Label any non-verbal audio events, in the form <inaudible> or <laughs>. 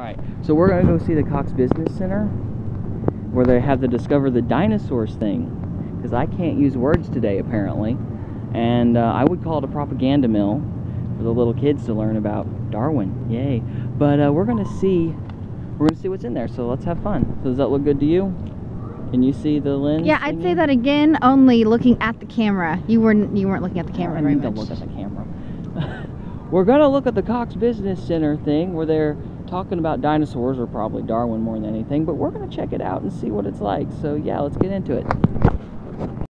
Alright, so we're gonna go see the Cox Business Center where they have the Discover the Dinosaurs thing. Because I can't use words today, apparently. And uh, I would call it a propaganda mill for the little kids to learn about Darwin. Yay. But uh, we're gonna see we're gonna see what's in there, so let's have fun. So does that look good to you? Can you see the lens? Yeah, I'd say that again, only looking at the camera. You weren't you weren't looking at the camera I very need to look at the camera. <laughs> We're gonna look at the Cox Business Center thing where they're talking about dinosaurs or probably Darwin more than anything, but we're gonna check it out and see what it's like. So yeah, let's get into it.